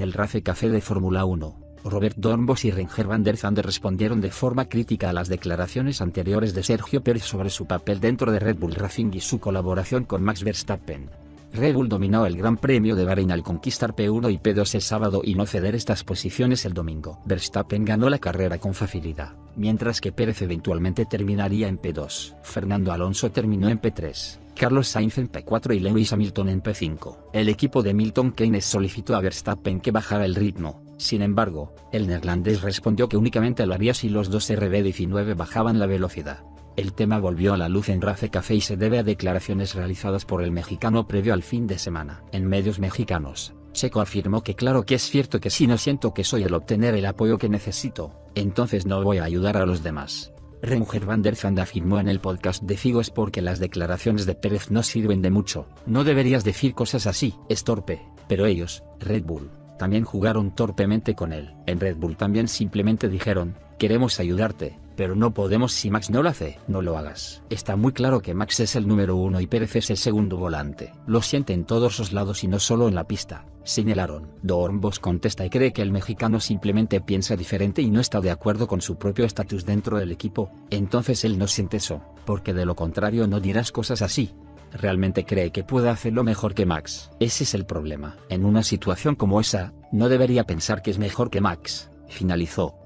En el Race Café de Fórmula 1, Robert Dornbos y Renger van der Zande respondieron de forma crítica a las declaraciones anteriores de Sergio Pérez sobre su papel dentro de Red Bull Racing y su colaboración con Max Verstappen. Red Bull dominó el Gran Premio de Bahrein al conquistar P1 y P2 el sábado y no ceder estas posiciones el domingo. Verstappen ganó la carrera con facilidad, mientras que Pérez eventualmente terminaría en P2. Fernando Alonso terminó en P3, Carlos Sainz en P4 y Lewis Hamilton en P5. El equipo de Milton Keynes solicitó a Verstappen que bajara el ritmo, sin embargo, el neerlandés respondió que únicamente lo haría si los dos RB19 bajaban la velocidad. El tema volvió a la luz en Race Café y se debe a declaraciones realizadas por el mexicano previo al fin de semana. En medios mexicanos, Checo afirmó que claro que es cierto que si no siento que soy el obtener el apoyo que necesito, entonces no voy a ayudar a los demás. Renger van der Zand afirmó en el podcast de Figo es porque las declaraciones de Pérez no sirven de mucho. No deberías decir cosas así, es torpe, pero ellos, Red Bull, también jugaron torpemente con él. En Red Bull también simplemente dijeron, queremos ayudarte, pero no podemos si Max no lo hace, no lo hagas. Está muy claro que Max es el número uno y Pérez es el segundo volante. Lo siente en todos los lados y no solo en la pista, señalaron. Dornbos contesta y cree que el mexicano simplemente piensa diferente y no está de acuerdo con su propio estatus dentro del equipo, entonces él no siente eso, porque de lo contrario no dirás cosas así realmente cree que puede hacerlo mejor que Max. Ese es el problema. En una situación como esa, no debería pensar que es mejor que Max. Finalizó.